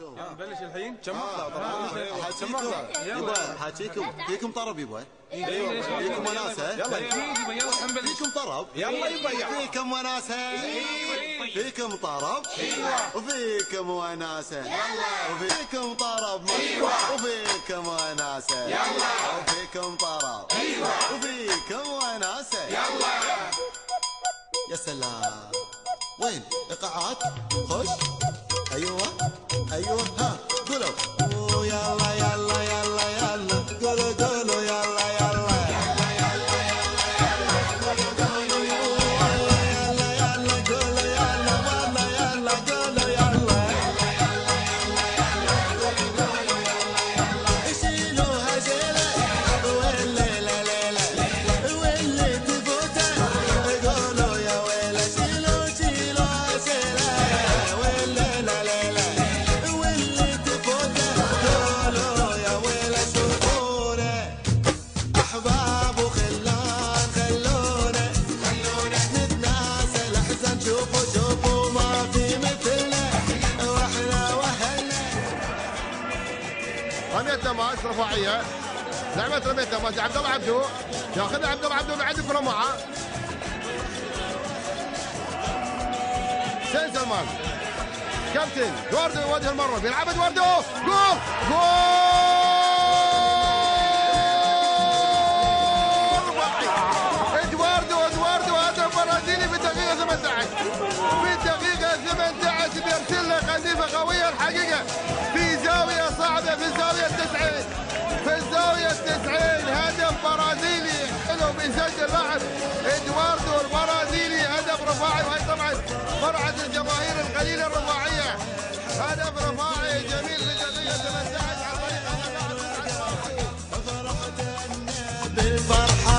نبلش الحين؟ كم آه، حاجيكم يلا. يبا حاجيكم فيكم طرب يبا. أيوه فيكم وناسه يلا يلا يلا نبلش. فيكم طرب. يلا يبا يلا. فيكم وناسه فيكم طرب. وفيكم وناسه وفيكم طرب. وفيكم وناسه وفيكم طرب. وفيكم وناسه يا سلام. وين؟ ايقاعات خش. Ayo, ah. ayo, ha, go رمية تماس رفاعية لعبة رمية تماس عبد الله عبدو ياخذها عبد الله عبدو بعد كرة معه سين سلمان. كابتن دوردو يواجه المرة بيلعب ادواردو جول! جول! ادواردو ادواردو هدف برازيلي في الدقيقة 18 في الدقيقة 18 بيرسل له قذيفة قوية الحقيقة. في الزاوية 90 في الزاوية 90 هدف برازيلي حلو بيسجل لاعب ادواردو البرازيلي هدف رفاعي وهي طبعا فرحة الجماهير القليلة الرفاعية. هدف رفاعي جميل الدقيقة 18 على بالفرحة